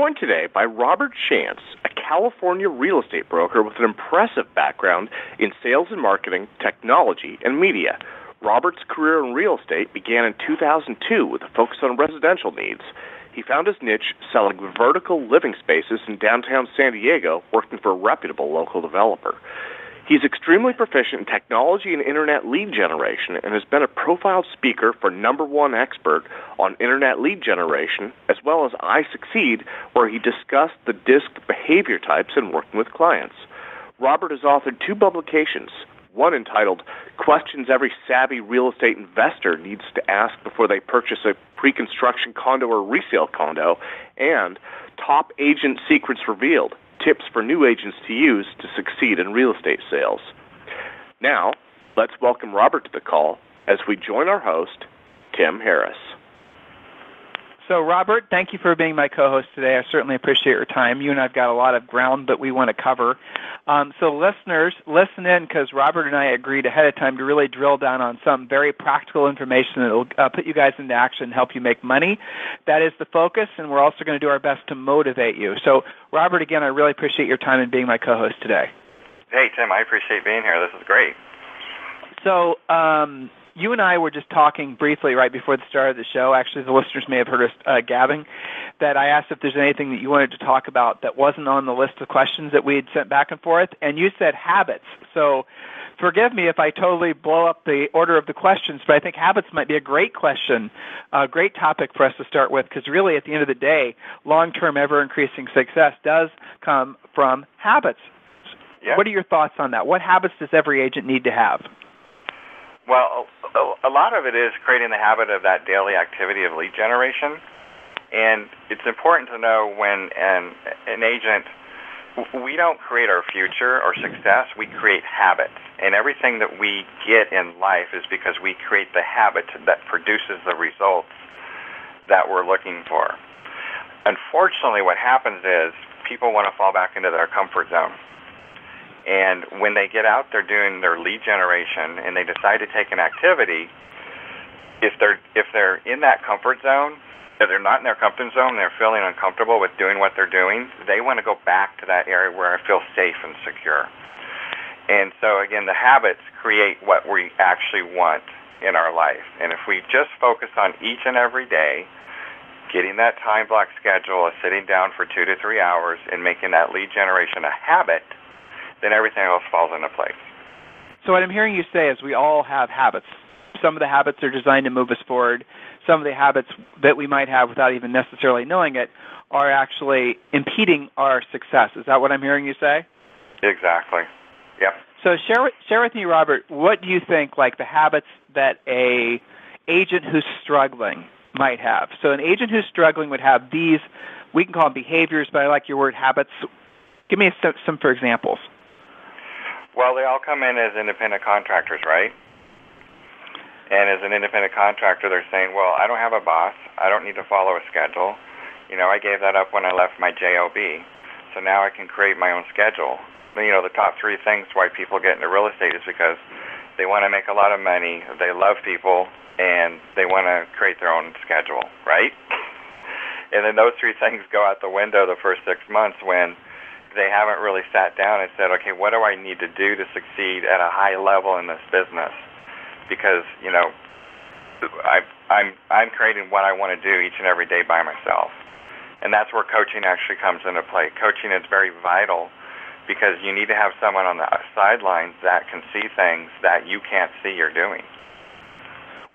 joined today by Robert Schantz, a California real estate broker with an impressive background in sales and marketing, technology, and media. Robert's career in real estate began in 2002 with a focus on residential needs. He found his niche selling vertical living spaces in downtown San Diego, working for a reputable local developer. He's extremely proficient in technology and internet lead generation and has been a profiled speaker for number one expert on internet lead generation, as well as I Succeed, where he discussed the DISC behavior types in working with clients. Robert has authored two publications, one entitled Questions Every Savvy Real Estate Investor Needs to Ask Before They Purchase a Pre-Construction Condo or Resale Condo, and Top Agent Secrets Revealed tips for new agents to use to succeed in real estate sales. Now, let's welcome Robert to the call as we join our host, Tim Harris. So, Robert, thank you for being my co-host today. I certainly appreciate your time. You and I've got a lot of ground that we want to cover. Um, so, listeners, listen in because Robert and I agreed ahead of time to really drill down on some very practical information that will uh, put you guys into action and help you make money. That is the focus, and we're also going to do our best to motivate you. So, Robert, again, I really appreciate your time and being my co-host today. Hey, Tim, I appreciate being here. This is great. So, um, you and I were just talking briefly right before the start of the show. Actually, the listeners may have heard us uh, gabbing. That I asked if there's anything that you wanted to talk about that wasn't on the list of questions that we had sent back and forth, and you said habits. So, forgive me if I totally blow up the order of the questions, but I think habits might be a great question, a great topic for us to start with, because really, at the end of the day, long-term, ever-increasing success does come from habits. Yeah. What are your thoughts on that? What habits does every agent need to have? Well, a lot of it is creating the habit of that daily activity of lead generation. And it's important to know when an, an agent, we don't create our future or success, we create habits. And everything that we get in life is because we create the habit that produces the results that we're looking for. Unfortunately, what happens is people want to fall back into their comfort zone. And when they get out they're doing their lead generation and they decide to take an activity, if they're if they're in that comfort zone, if they're not in their comfort zone, they're feeling uncomfortable with doing what they're doing, they want to go back to that area where I feel safe and secure. And so again, the habits create what we actually want in our life. And if we just focus on each and every day, getting that time block schedule of sitting down for two to three hours and making that lead generation a habit – then everything else falls into place. So what I'm hearing you say is we all have habits. Some of the habits are designed to move us forward. Some of the habits that we might have without even necessarily knowing it are actually impeding our success. Is that what I'm hearing you say? Exactly. Yep. So share with, share with me, Robert, what do you think like the habits that a agent who's struggling might have? So an agent who's struggling would have these, we can call them behaviors, but I like your word habits. Give me some, some for examples. Well, they all come in as independent contractors, right? And as an independent contractor, they're saying, well, I don't have a boss. I don't need to follow a schedule. You know, I gave that up when I left my JOB. So now I can create my own schedule. You know, the top three things why people get into real estate is because they want to make a lot of money, they love people, and they want to create their own schedule, right? And then those three things go out the window the first six months when they haven't really sat down and said, okay, what do I need to do to succeed at a high level in this business? Because you know, I, I'm I'm creating what I want to do each and every day by myself, and that's where coaching actually comes into play. Coaching is very vital because you need to have someone on the sidelines that can see things that you can't see you're doing.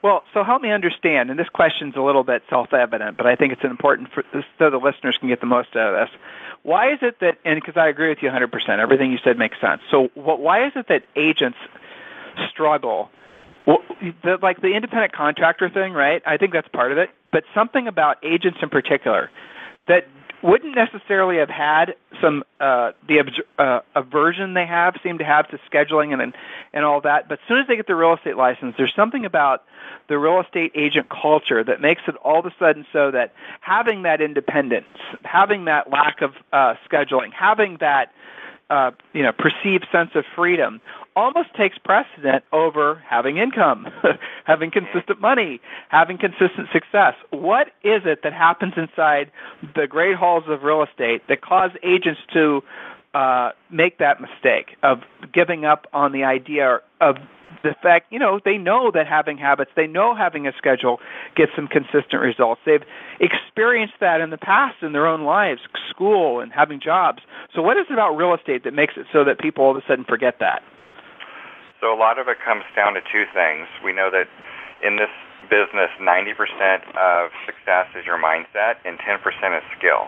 Well, so help me understand, and this question's a little bit self-evident, but I think it's important for, so the listeners can get the most out of this. Why is it that, and because I agree with you 100%, everything you said makes sense. So what, why is it that agents struggle? Well, the, like the independent contractor thing, right? I think that's part of it. But something about agents in particular that wouldn't necessarily have had some uh, the uh, aversion they have seem to have to scheduling and and all that. But as soon as they get the real estate license, there's something about the real estate agent culture that makes it all of a sudden so that having that independence, having that lack of uh, scheduling, having that uh, you know perceived sense of freedom almost takes precedent over having income, having consistent money, having consistent success. What is it that happens inside the great halls of real estate that cause agents to uh, make that mistake of giving up on the idea of the fact, you know, they know that having habits, they know having a schedule gets them consistent results. They've experienced that in the past in their own lives, school and having jobs. So, what is it about real estate that makes it so that people all of a sudden forget that? So, a lot of it comes down to two things. We know that in this business, 90% of success is your mindset and 10% is skill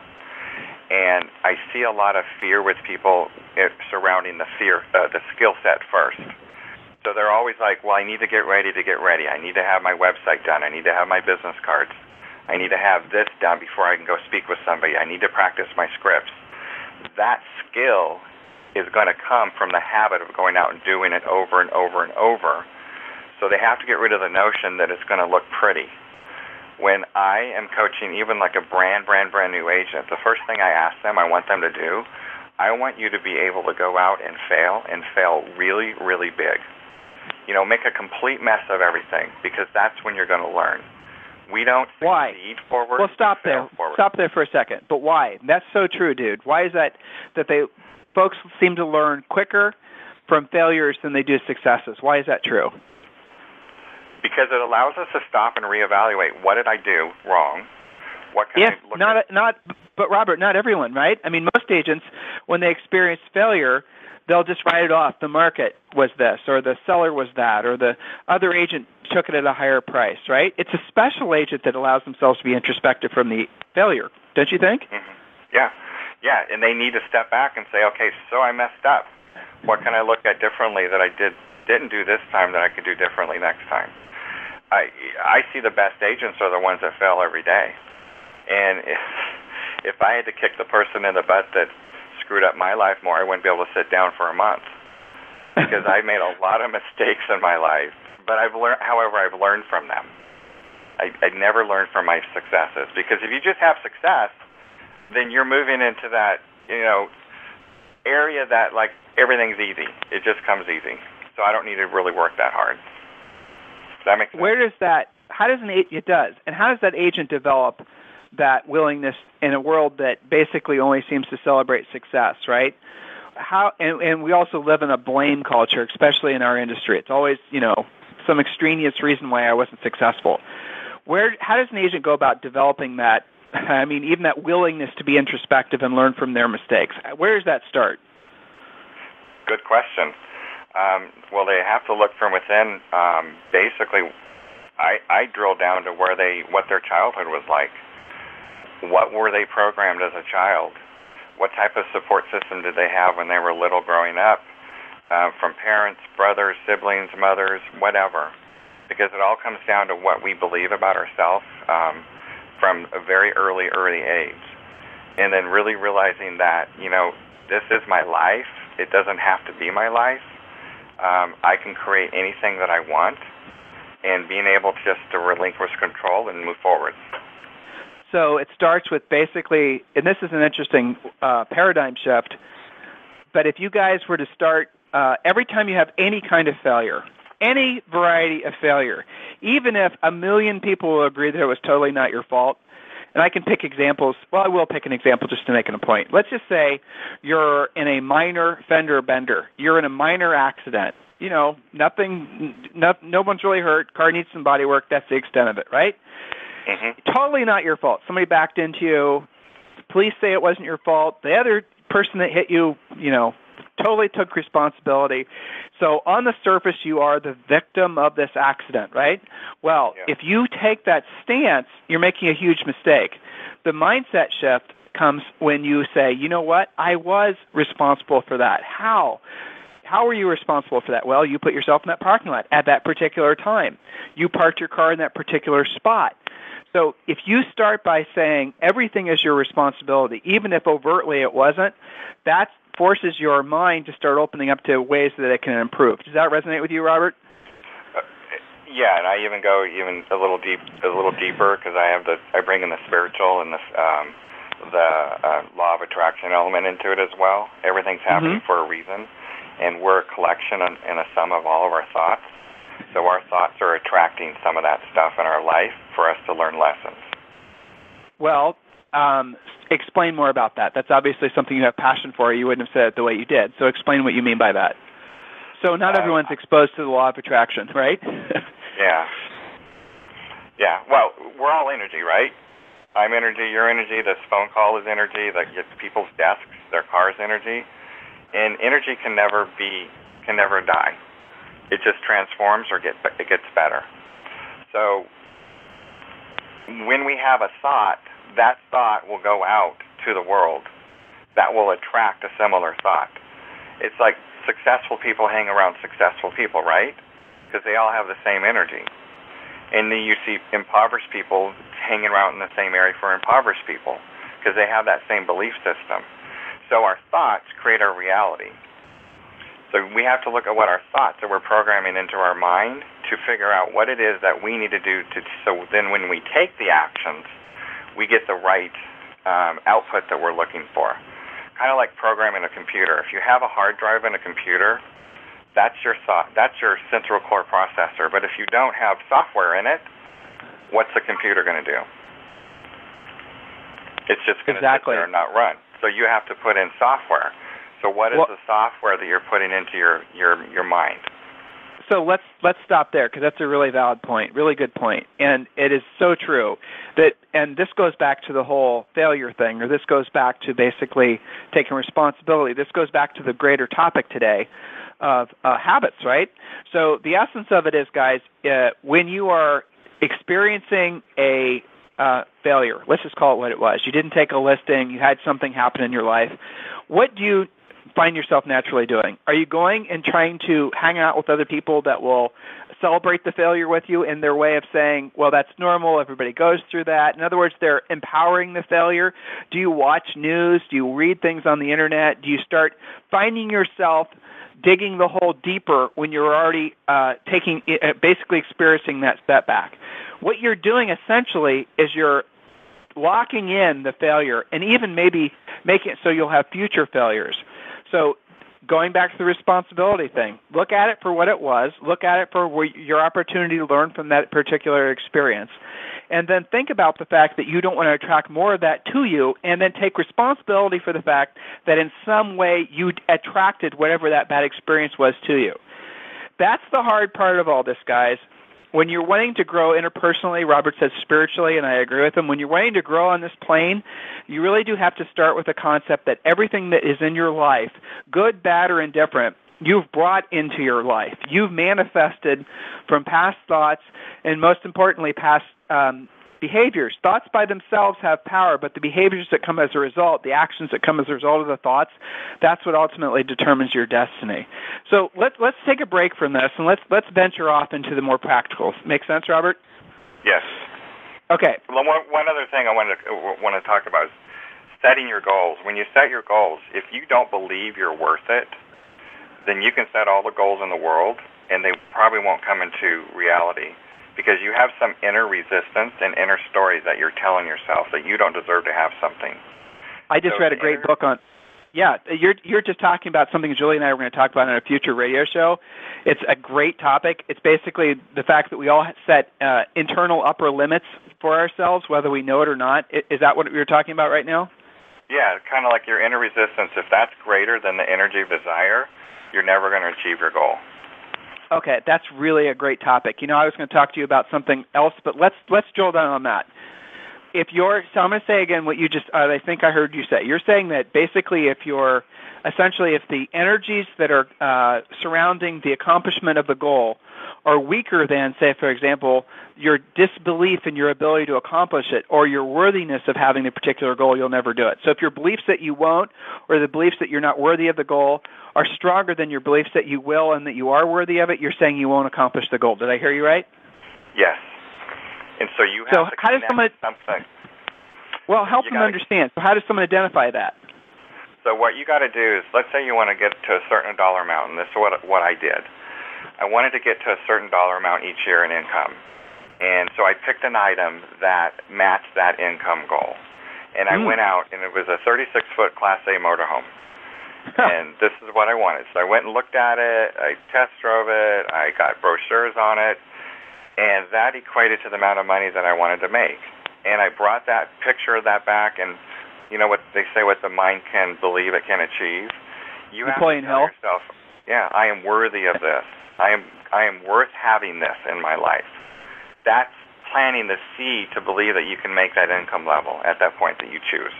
and I see a lot of fear with people eh, surrounding the fear, uh, the skill set first. So they're always like, "Well, I need to get ready to get ready. I need to have my website done. I need to have my business cards. I need to have this done before I can go speak with somebody. I need to practice my scripts." That skill is going to come from the habit of going out and doing it over and over and over. So they have to get rid of the notion that it's going to look pretty when I am coaching even like a brand, brand, brand new agent, the first thing I ask them, I want them to do, I want you to be able to go out and fail and fail really, really big. You know, make a complete mess of everything because that's when you're going to learn. We don't why? forward. Well, stop there. Forward. Stop there for a second. But why? That's so true, dude. Why is that? That they folks seem to learn quicker from failures than they do successes. Why is that true? because it allows us to stop and reevaluate what did I do wrong. What can yeah, I look not at? not but Robert, not everyone, right? I mean, most agents when they experience failure, they'll just write it off. The market was this, or the seller was that, or the other agent took it at a higher price, right? It's a special agent that allows themselves to be introspective from the failure, don't you think? Mm-hmm. Yeah, yeah, and they need to step back and say, okay, so I messed up. What can I look at differently that I did didn't do this time that I could do differently next time? I I see the best agents are the ones that fail every day, and if if I had to kick the person in the butt that screwed up my life more, I wouldn't be able to sit down for a month because I made a lot of mistakes in my life. But I've learned, however, I've learned from them. I, I never learned from my successes because if you just have success, then you're moving into that you know area that like everything's easy. It just comes easy. So I don't need to really work that hard. Does That makes sense. Where does that? How does an it does? And how does that agent develop that willingness in a world that basically only seems to celebrate success, right? How and, and we also live in a blame culture, especially in our industry. It's always you know some extraneous reason why I wasn't successful. Where how does an agent go about developing that? I mean, even that willingness to be introspective and learn from their mistakes. Where does that start? Good question. Um, well, they have to look from within. Um, basically, I, I drill down to where they, what their childhood was like. What were they programmed as a child? What type of support system did they have when they were little growing up? Uh, from parents, brothers, siblings, mothers, whatever. Because it all comes down to what we believe about ourselves um, from a very early, early age. And then really realizing that, you know, this is my life. It doesn't have to be my life um, I can create anything that I want, and being able just to relinquish control and move forward. So it starts with basically, and this is an interesting uh, paradigm shift. But if you guys were to start uh, every time you have any kind of failure, any variety of failure, even if a million people will agree that it was totally not your fault, and I can pick examples. Well, I will pick an example just to make a point. Let's just say you're in a minor fender bender. You're in a minor accident. You know, nothing, no, no one's really hurt. Car needs some body work. That's the extent of it, right? Mm-hmm. Totally not your fault. Somebody backed into you. Police say it wasn't your fault. The other person that hit you, you know, totally took responsibility. So on the surface, you are the victim of this accident, right? Well, yeah. if you take that stance, you're making a huge mistake. The mindset shift comes when you say, you know what, I was responsible for that. How? How were you responsible for that? Well, you put yourself in that parking lot at that particular time. You parked your car in that particular spot. So if you start by saying everything is your responsibility, even if overtly it wasn't, that forces your mind to start opening up to ways that it can improve. Does that resonate with you, Robert? Uh, yeah, and I even go even a little deep, a little deeper because I have the I bring in the spiritual and the um, the uh, law of attraction element into it as well. Everything's happening Mhm. for a reason, and we're a collection and a sum of all of our thoughts. So our thoughts are attracting some of that stuff in our life for us to learn lessons. Well, um, explain more about that. That's obviously something you have passion for. You wouldn't have said it the way you did. So explain what you mean by that. So not Uh, everyone's exposed to the law of attraction, right? Yeah. Yeah. Well, we're all energy, right? I'm energy. You're energy. This phone call is energy. that gets people's desks, their cars, energy, and energy can never be can never die. It just transforms or get it gets better. So when we have a thought, that thought will go out to the world. That will attract a similar thought. It's like successful people hang around successful people, right? Because they all have the same energy. And then you see impoverished people hanging around in the same area for impoverished people because they have that same belief system. So our thoughts create our reality. So we have to look at what our thoughts that we're programming into our mind to figure out what it is that we need to do to so then when we take the actions, we get the right um, output that we're looking for. Kind of like programming a computer. If you have a hard drive in a computer, that's your thought. That's your central core processor. But if you don't have software in it, what's the computer going to do? It's just going to Exactly. sit there and not run. So you have to put in software. So what is Well- the software that you're putting into your your your mind? So let's let's stop there because that's a really valid point, really good point, and it is so true that and this goes back to the whole failure thing, or this goes back to basically taking responsibility. This goes back to the greater topic today of uh, habits, right? So the essence of it is, guys, uh, when you are experiencing a uh, failure, let's just call it what it was. You didn't take a listing, you had something happen in your life. What do you find yourself naturally doing? Are you going and trying to hang out with other people that will celebrate the failure with you in their way of saying, well, that's normal, everybody goes through that? In other words, they're empowering the failure. Do you watch news? Do you read things on the internet? Do you start finding yourself digging the hole deeper when you're already uh, taking, uh, basically experiencing that setback? What you're doing essentially is you're locking in the failure and even maybe making it so you'll have future failures. So going back to the responsibility thing, look at it for what it was, look at it for your opportunity to learn from that particular experience. And then think about the fact that you don't want to attract more of that to you, and then take responsibility for the fact that in some way you attracted whatever that bad experience was to you. That's the hard part of all this, guys when you're wanting to grow interpersonally, Robert says spiritually, and I agree with him. When you're wanting to grow on this plane, you really do have to start with the concept that everything that is in your life, good, bad, or indifferent, you've brought into your life. You've manifested from past thoughts, and most importantly, past um, behaviors. Thoughts by themselves have power, but the behaviors that come as a result, the actions that come as a result of the thoughts, that's what ultimately determines your destiny. So let's let's take a break from this and let's let's venture off into the more practical. Make sense, Robert? Yes. Okay. Well, one, one other thing I want to, want to talk about is setting your goals. When you set your goals, if you don't believe you're worth it, then you can set all the goals in the world, and they probably won't come into reality because you have some inner resistance and inner stories that you're telling yourself that you don't deserve to have something. I just So read a great inner- book on. Yeah, you're you're just talking about something Julie and I were going to talk about in a future radio show. It's a great topic. It's basically the fact that we all set uh, internal upper limits for ourselves, whether we know it or not. Is that what you're talking about right now? Yeah, kind of like your inner resistance. If that's greater than the energy of desire, you're never going to achieve your goal. Okay, that's really a great topic. You know, I was going to talk to you about something else, but let's let's drill down on that. If you're, so I'm going to say again what you just, uh, I think I heard you say. You're saying that basically, if you're, essentially, if the energies that are uh, surrounding the accomplishment of the goal are weaker than, say, for example, your disbelief in your ability to accomplish it or your worthiness of having the particular goal, you'll never do it. So if your beliefs that you won't or the beliefs that you're not worthy of the goal are stronger than your beliefs that you will and that you are worthy of it, you're saying you won't accomplish the goal. Did I hear you right? Yes. And so you have So to how does someone- something. Well, help You them understand. So how does someone identify that? So what you got to do is, let's say you want to get to a certain dollar amount, and this is what what I did. I wanted to get to a certain dollar amount each year in income, and so I picked an item that matched that income goal. And I Mm. went out, and it was a 36 foot Class A motorhome. and this is what I wanted. So I went and looked at it. I test drove it. I got brochures on it, and that equated to the amount of money that I wanted to make. And I brought that picture of that back, and you know what they say: what the mind can believe, it can achieve. You have Napoleon to tell Hill. yourself, "Yeah, I am worthy of this. I am, I am worth having this in my life." That's planting the seed to believe that you can make that income level at that point that you choose.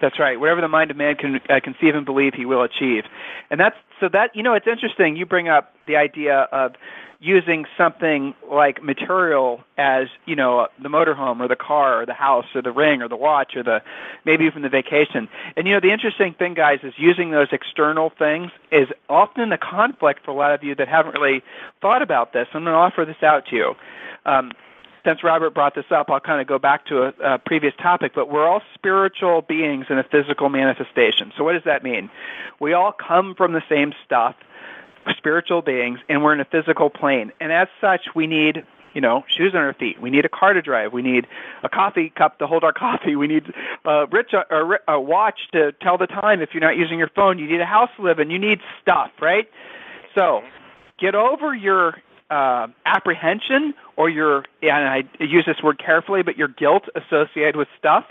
That's right. Whatever the mind of man can uh, conceive and believe, he will achieve. And that's so that you know it's interesting. You bring up the idea of using something like material as you know the motorhome or the car or the house or the ring or the watch or the maybe even the vacation. And you know the interesting thing, guys, is using those external things is often a conflict for a lot of you that haven't really thought about this. I'm going to offer this out to you. Um, since Robert brought this up, I'll kind of go back to a, a previous topic, but we're all spiritual beings in a physical manifestation. So, what does that mean? We all come from the same stuff, spiritual beings, and we're in a physical plane. And as such, we need you know, shoes on our feet. We need a car to drive. We need a coffee cup to hold our coffee. We need a rich a, a watch to tell the time. If you're not using your phone, you need a house to live in. You need stuff, right? So, get over your uh, apprehension or your, and I use this word carefully, but your guilt associated with stuff.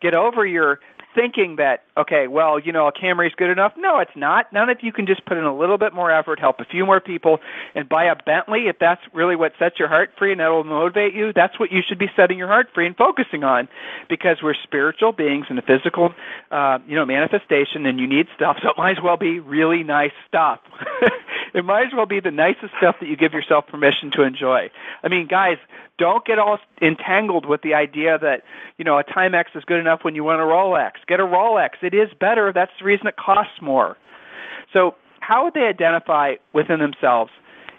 Get over your thinking that, okay, well, you know, a Camry is good enough. No, it's not. None of you can just put in a little bit more effort, help a few more people, and buy a Bentley if that's really what sets your heart free and that will motivate you. That's what you should be setting your heart free and focusing on because we're spiritual beings in a physical, uh, you know, manifestation and you need stuff. So it might as well be really nice stuff. it might as well be the nicest stuff that you give yourself permission to enjoy. I mean, guys, don't get all entangled with the idea that you know a Timex is good enough when you want a Rolex. Get a Rolex. It is better. That's the reason it costs more. So, how would they identify within themselves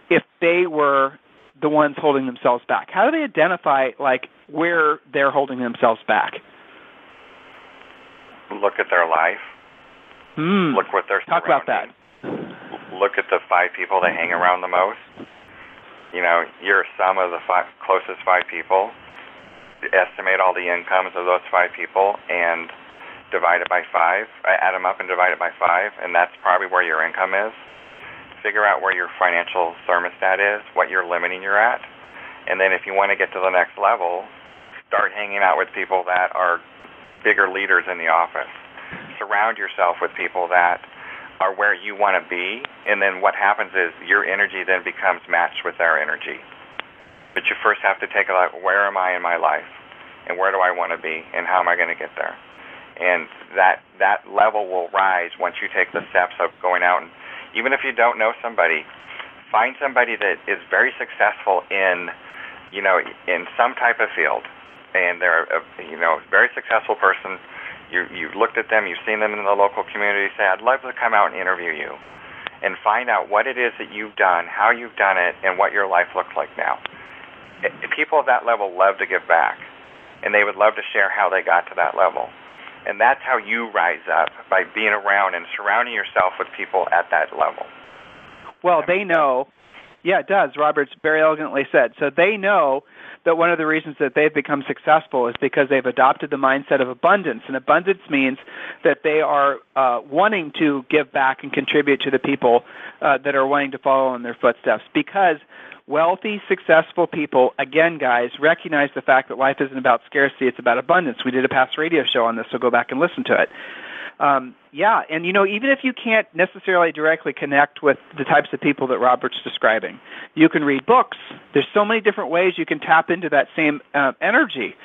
if they were the ones holding themselves back? How do they identify like where they're holding themselves back? Look at their life. Mm. Look what they're Talk about that. Look at the five people they hang around the most. You know, you're sum of the five, closest five people. Estimate all the incomes of those five people and divide it by five. Uh, add them up and divide it by five, and that's probably where your income is. Figure out where your financial thermostat is, what you're limiting you're at, and then if you want to get to the next level, start hanging out with people that are bigger leaders in the office. Surround yourself with people that are where you want to be, and then what happens is your energy then becomes matched with their energy. But you first have to take a look, where am I in my life? And where do I want to be? And how am I going to get there? And that, that level will rise once you take the steps of going out. And even if you don't know somebody, find somebody that is very successful in, you know, in some type of field. And they're a, you know, very successful person. You, you've looked at them, you've seen them in the local community, say, I'd love to come out and interview you and find out what it is that you've done, how you've done it, and what your life looks like now. People of that level love to give back, and they would love to share how they got to that level. And that's how you rise up by being around and surrounding yourself with people at that level. Well, they know. Yeah, it does. Robert's very elegantly said. So they know that one of the reasons that they've become successful is because they've adopted the mindset of abundance. And abundance means that they are uh, wanting to give back and contribute to the people uh, that are wanting to follow in their footsteps. Because wealthy, successful people, again, guys, recognize the fact that life isn't about scarcity, it's about abundance. We did a past radio show on this, so go back and listen to it. Um, yeah, and you know, even if you can't necessarily directly connect with the types of people that Robert's describing, you can read books. There's so many different ways you can tap into that same uh, energy.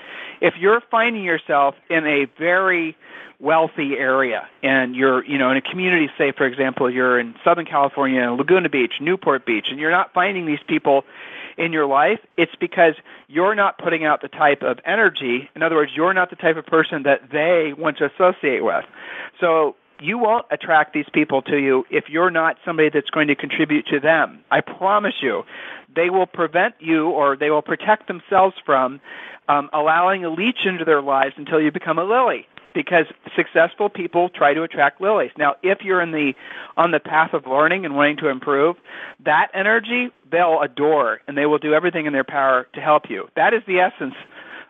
If you're finding yourself in a very wealthy area and you're, you know, in a community, say for example, you're in Southern California, Laguna Beach, Newport Beach, and you're not finding these people in your life, it's because you're not putting out the type of energy. In other words, you're not the type of person that they want to associate with. So you won't attract these people to you if you're not somebody that's going to contribute to them. I promise you. They will prevent you or they will protect themselves from um, allowing a leech into their lives until you become a lily because successful people try to attract lilies. Now, if you're in the on the path of learning and wanting to improve, that energy they'll adore and they will do everything in their power to help you. That is the essence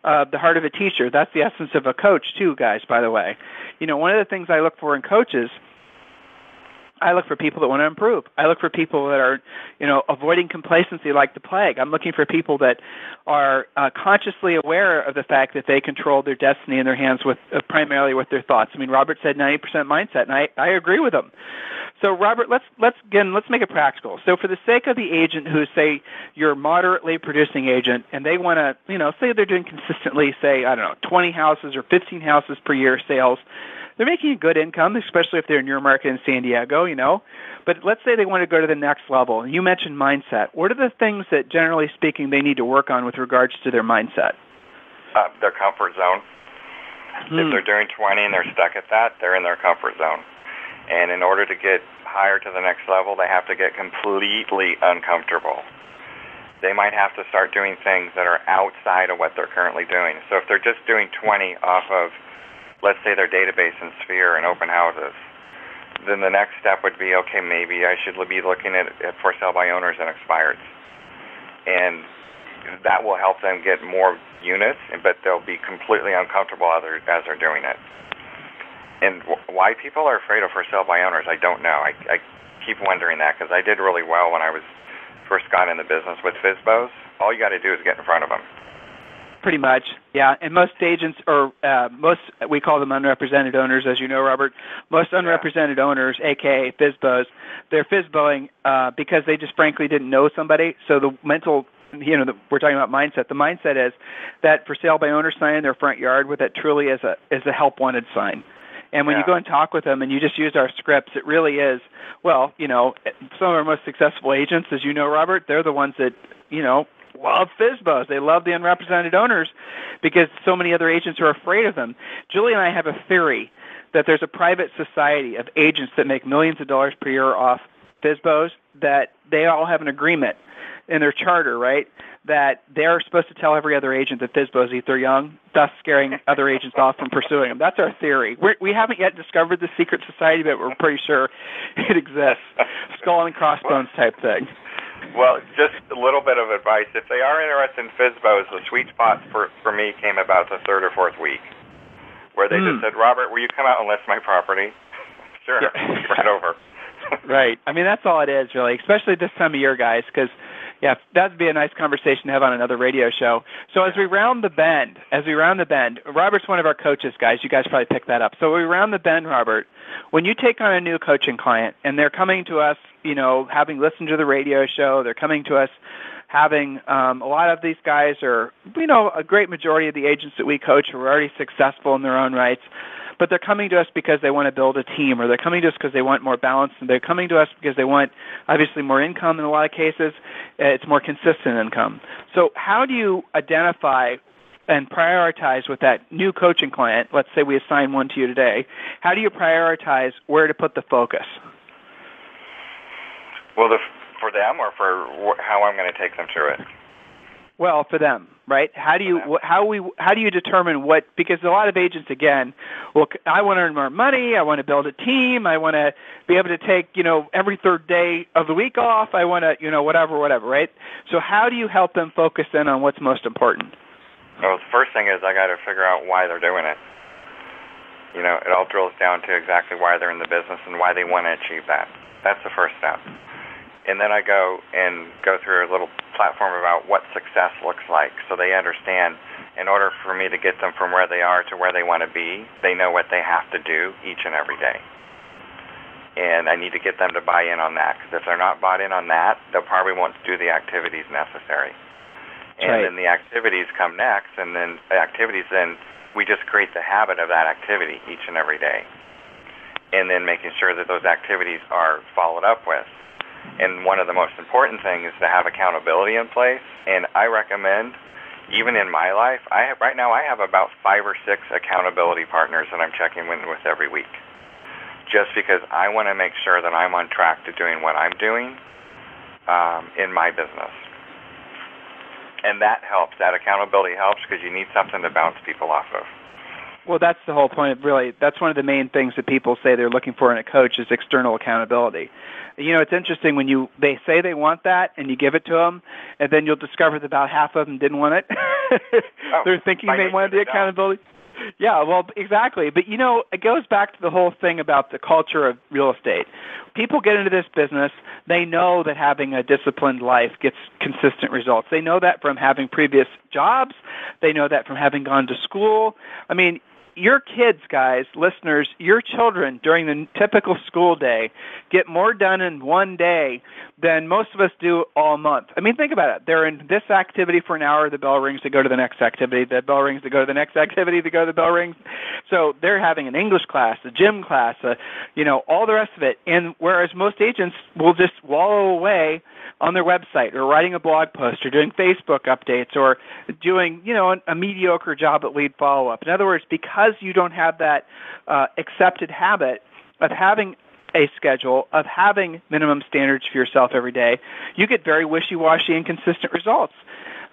of the heart of a teacher. That's the essence of a coach, too, guys. By the way, you know, one of the things I look for in coaches I look for people that want to improve. I look for people that are, you know, avoiding complacency like the plague. I'm looking for people that are uh, consciously aware of the fact that they control their destiny in their hands with uh, primarily with their thoughts. I mean, Robert said 90% mindset, and I, I agree with him. So, Robert, let's let's again let's make it practical. So, for the sake of the agent who say you're moderately producing agent, and they want to, you know, say they're doing consistently, say I don't know, 20 houses or 15 houses per year sales they're making a good income, especially if they're in your market in San Diego, you know. But let's say they want to go to the next level. You mentioned mindset. What are the things that, generally speaking, they need to work on with regards to their mindset? Uh, their comfort zone. Hmm. If they're doing 20 and they're stuck at that, they're in their comfort zone. And in order to get higher to the next level, they have to get completely uncomfortable. They might have to start doing things that are outside of what they're currently doing. So if they're just doing 20 off of let's say their database in Sphere and open houses, then the next step would be, okay, maybe I should be looking at, at for sale by owners and expireds. And that will help them get more units, but they'll be completely uncomfortable as they're, as they're doing it. And why people are afraid of for sale by owners, I don't know. I, I keep wondering that because I did really well when I was first got in the business with FSBOs. All you got to do is get in front of them. Pretty much, yeah. And most agents, or uh, most, we call them unrepresented owners, as you know, Robert. Most unrepresented yeah. owners, aka FSBOs, they're FSBOing uh, because they just frankly didn't know somebody. So the mental you know, the, we're talking about mindset. The mindset is that for sale by owner sign in their front yard with it truly is a is a help wanted sign. And when yeah. you go and talk with them and you just use our scripts, it really is, well, you know, some of our most successful agents, as you know, Robert, they're the ones that, you know, love FSBOs. They love the unrepresented owners because so many other agents are afraid of them. Julie and I have a theory that there's a private society of agents that make millions of dollars per year off FSBOs that they all have an agreement in their charter, right? That they're supposed to tell every other agent that FSBOs eat their young, thus scaring other agents off from pursuing them. That's our theory. We're, we haven't yet discovered the secret society, but we're pretty sure it exists. Skull and crossbones type thing. Well, just a little bit of advice. If they are interested in FSBOs, the sweet spot for, for me came about the third or fourth week, where they mm. just hmm. said, Robert, will you come out and list my property? sure, yeah. right over. right. I mean, that's all it is, really, especially this time of year, guys, because yeah, that'd be a nice conversation to have on another radio show. So as we round the bend, as we round the bend, Robert's one of our coaches, guys. You guys probably picked that up. So we round the bend, Robert. When you take on a new coaching client and they're coming to us, you know, having listened to the radio show, they're coming to us having um, a lot of these guys are, you know, a great majority of the agents that we coach are already successful in their own rights but they're coming to us because they want to build a team or they're coming to us because they want more balance and they're coming to us because they want obviously more income in a lot of cases. Uh, it's more consistent income. So how do you identify and prioritize with that new coaching client? Let's say we assign one to you today. How do you prioritize where to put the focus? Well the, for them or for how i'm going to take them through it well, for them, right? How do you how we how do you determine what? Because a lot of agents, again, well, I want to earn more money. I want to build a team. I want to be able to take you know every third day of the week off. I want to you know whatever whatever, right? So how do you help them focus in on what's most important? Well, the first thing is I got to figure out why they're doing it. You know, it all drills down to exactly why they're in the business and why they want to achieve that. That's the first step and then I go and go through a little platform about what success looks like so they understand in order for me to get them from where they are to where they want to be, they know what they have to do each and every day. And I need to get them to buy in on that because if they're not bought in on that, they'll probably won't do the activities necessary. And right. then the activities come next, and then the activities then we just create the habit of that activity each and every day. And then making sure that those activities are followed up with and one of the most important things is to have accountability in place. And I recommend, even in my life, I have right now I have about five or six accountability partners that I'm checking in with every week. Just because I want to make sure that I'm on track to doing what I'm doing um, in my business. And that helps. That accountability helps because you need something to bounce people off of. Well, that's the whole point. Really, that's one of the main things that people say they're looking for in a coach is external accountability. You know, it's interesting when you they say they want that and you give it to them, and then you'll discover that about half of them didn't want it. oh, they're thinking they wanted the accountability. Yeah, well, exactly. But you know, it goes back to the whole thing about the culture of real estate. People get into this business, they know that having a disciplined life gets consistent results. They know that from having previous jobs, they know that from having gone to school. I mean, your kids, guys, listeners, your children during the typical school day get more done in one day than most of us do all month. I mean, think about it. They're in this activity for an hour, the bell rings, they go to the next activity, the bell rings, they go to the next activity, they go to the bell rings. So they're having an English class, a gym class, a, you know, all the rest of it. And whereas most agents will just wallow away on their website or writing a blog post or doing Facebook updates or doing, you know, a mediocre job at lead follow up. In other words, because you don't have that uh, accepted habit of having a schedule of having minimum standards for yourself every day, you get very wishy-washy, inconsistent results.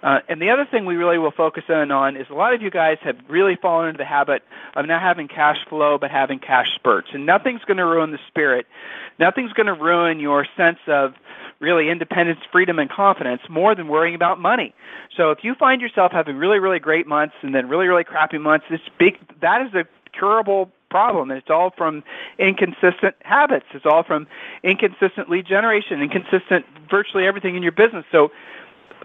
Uh, and the other thing we really will focus in on is a lot of you guys have really fallen into the habit of not having cash flow but having cash spurts. And nothing's going to ruin the spirit. Nothing's going to ruin your sense of really independence, freedom, and confidence more than worrying about money. So if you find yourself having really, really great months and then really, really crappy months, this big that is a curable problem. And it's all from inconsistent habits. It's all from inconsistent lead generation, inconsistent virtually everything in your business. So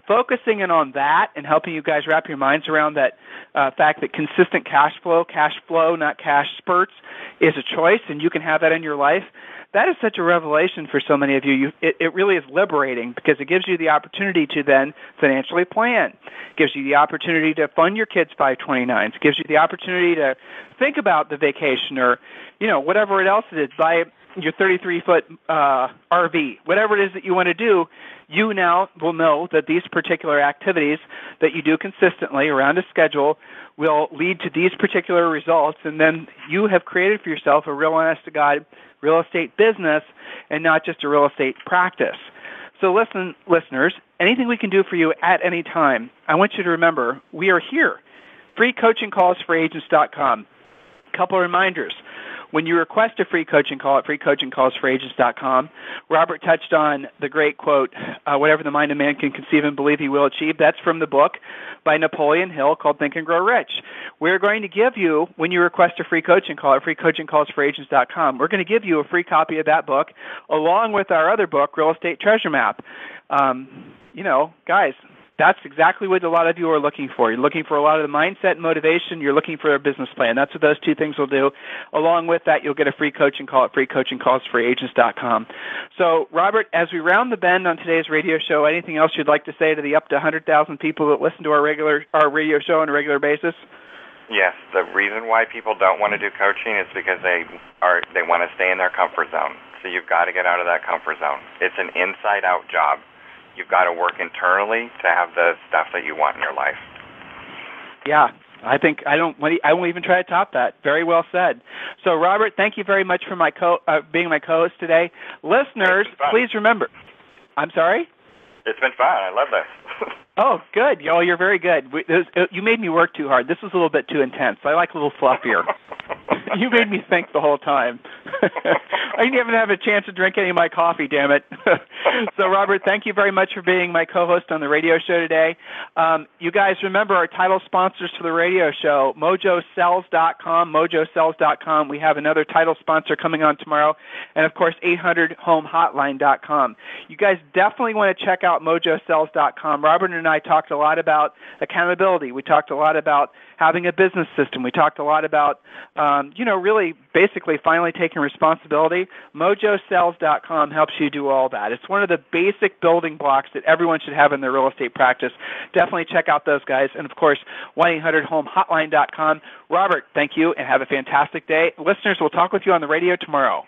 focusing in on that and helping you guys wrap your minds around that uh, fact that consistent cash flow, cash flow, not cash spurts, is a choice, and you can have that in your life that is such a revelation for so many of you. you it, it really is liberating because it gives you the opportunity to then financially plan. It gives you the opportunity to fund your kids' 529s. It gives you the opportunity to think about the vacation or, you know, whatever it else it is. Buy your 33 foot uh, RV, whatever it is that you want to do, you now will know that these particular activities that you do consistently around a schedule will lead to these particular results, and then you have created for yourself a real honest to God real estate business and not just a real estate practice. So listen, listeners, anything we can do for you at any time, I want you to remember we are here. Free coaching calls for agents.com. Couple reminders. When you request a free coaching call at freecoachingcallsforagents.com, Robert touched on the great quote, uh, whatever the mind of man can conceive and believe he will achieve. That's from the book by Napoleon Hill called Think and Grow Rich. We're going to give you, when you request a free coaching call at freecoachingcallsforagents.com, we're going to give you a free copy of that book along with our other book, Real Estate Treasure Map. Um, you know, guys, that's exactly what a lot of you are looking for. You're looking for a lot of the mindset and motivation. You're looking for a business plan. That's what those two things will do. Along with that, you'll get a free coaching call at freecoachingcallsforagents.com. So, Robert, as we round the bend on today's radio show, anything else you'd like to say to the up to 100,000 people that listen to our regular our radio show on a regular basis? Yes, the reason why people don't want to do coaching is because they are they want to stay in their comfort zone. So you've got to get out of that comfort zone. It's an inside out job you've got to work internally to have the stuff that you want in your life. Yeah, I think I don't. I won't even try to top that. Very well said. So, Robert, thank you very much for my co uh, being my co-host today. Listeners, please remember. I'm sorry. It's been fun. I love this. oh, good. Oh, you're very good. Uh, you made me work too hard. This was a little bit too intense. I like a little fluffier. you made me think the whole time. I didn't even have a chance to drink any of my coffee, damn it. so, Robert, thank you very much for being my co host on the radio show today. Um, you guys remember our title sponsors for the radio show, mojosells.com, mojosells.com. We have another title sponsor coming on tomorrow, and of course, 800homehotline.com. You guys definitely want to check out mojosells.com. Robert and I talked a lot about accountability. We talked a lot about having a business system. We talked a lot about, um, you know, really basically finally taking responsibility. MojoSells.com helps you do all that. It's one of the basic building blocks that everyone should have in their real estate practice. Definitely check out those guys. And of course, 1-800-HOME-HOTLINE.com. Robert, thank you and have a fantastic day. Listeners, we'll talk with you on the radio tomorrow.